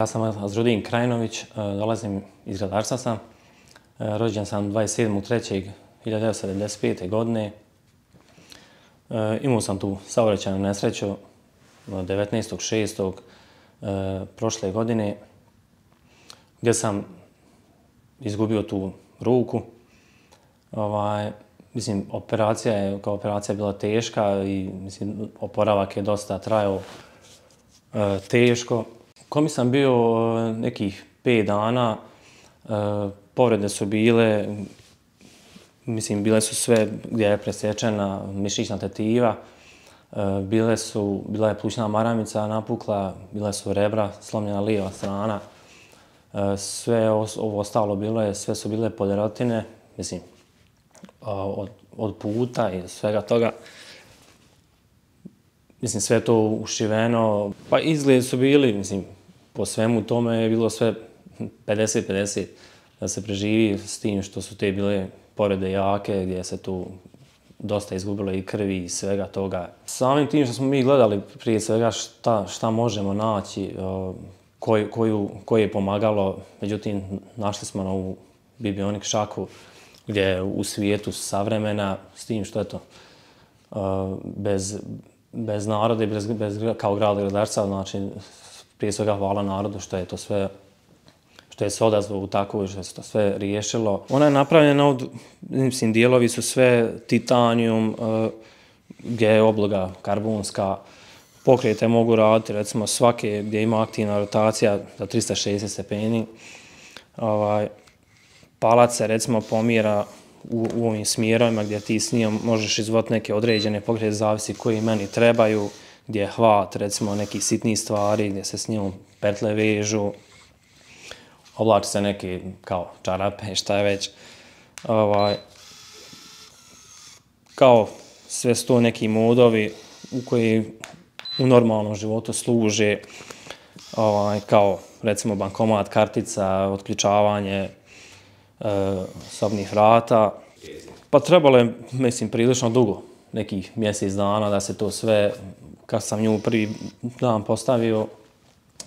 Ja sam Azrudin Krajinović, e, dolazim iz Gradarca sam. E, rođen sam 27.3.1975. godine. E, imao sam tu saobraćajnu nesreću 19.6. prošle godine gdje sam izgubio tu ruku. Ovaj, mislim, operacija je, kao operacija bila teška i mislim, oporavak je dosta trajao teško komi sam bio e, nekih 5 dana, e, povrede su bile, mislim, bile su sve gdje je presječena mišićna tetiva, e, bile su, bila je plućna maramica napukla, bile su rebra, slomljena lijeva strana, e, sve ovo ostalo bilo je, sve su bile poderotine, mislim, od, od puta i svega toga. Mislim, sve to ušiveno, pa izgled su bili, mislim, po svemu tome je bilo sve 50-50 da se preživi s tim što su te bile porede jake, gdje se tu dosta izgubilo i krvi i svega toga. Samim tim što smo mi gledali prije svega šta, šta možemo naći, koji, koju, koje je pomagalo, međutim našli smo novu ovu bibionik šaku gdje je u svijetu savremena s tim što je to bez, bez naroda i bez, bez, kao grada gradarca, znači prije svega hvala narodu što je to sve što je se odazvao u tako što se to sve riješilo. Ona je napravljena od, mislim, dijelovi su sve titanijum, uh, gdje je obloga karbonska, pokrete mogu raditi, recimo svake gdje ima aktivna rotacija za 360 stepeni. Ovaj, palac se recimo pomjera u, u ovim smjerovima gdje ti s njom možeš izvoditi neke određene pokrete, zavisi koji meni trebaju gdje je hvat, recimo, neki sitni stvari, gdje se s njom petle vežu, oblači se neki, kao, čarape, šta je već. Ovaj, kao, sve su to neki modovi u koji u normalnom životu služe, ovaj, kao, recimo, bankomat, kartica, otključavanje e, sobnih vrata. Pa trebalo je, mislim, prilično dugo, nekih mjesec dana da se to sve kad sam nju prvi dan postavio,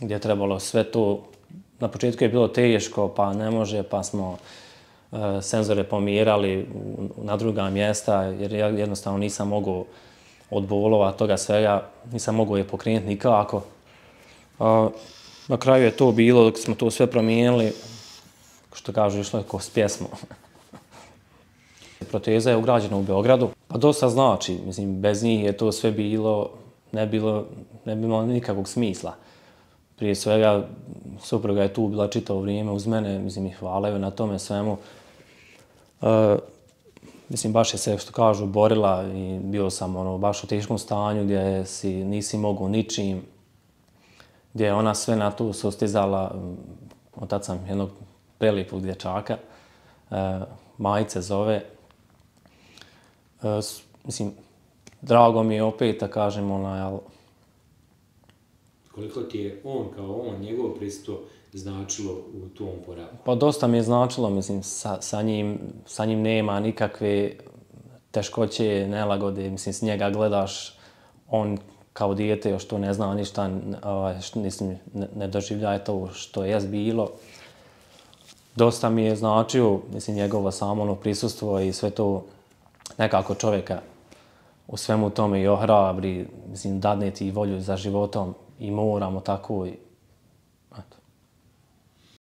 gdje je trebalo sve to, na početku je bilo teško, pa ne može, pa smo e, senzore pomirali na druga mjesta, jer ja jednostavno nisam mogao od bolova toga svega, nisam mogao je pokrenuti nikako. Uh, na kraju je to bilo, dok smo to sve promijenili, što kažu, išlo je ko s pjesmom. Proteza je ugrađena u Beogradu, pa dosta znači, mislim, bez njih je to sve bilo ne bilo, ne bi imalo nikakvog smisla. Prije svega, supruga je tu bila čitavo vrijeme uz mene, mislim, i hvala na tome svemu. E, mislim, baš je se, što kažu, borila i bio sam ono, baš u teškom stanju gdje si, nisi mogu ničim, gdje je ona sve na tu sustizala, mm, otac sam jednog prelijepog dječaka, e, majice zove. E, mislim, drago mi je opet da kažem onaj, ali... Koliko ti je on kao on, njegov pristup značilo u tom poravu? Pa dosta mi je značilo, mislim, sa, sa, njim, sa njim nema nikakve teškoće, nelagode, mislim, s njega gledaš, on kao dijete još to ne zna ništa, ovaj, što, mislim, ne, ne doživljaje to što je bilo. Dosta mi je značio, mislim, njegovo samo ono prisustvo i sve to nekako čovjeka u svemu tome i ohrabri, mislim, dadne ti volju za životom i moramo tako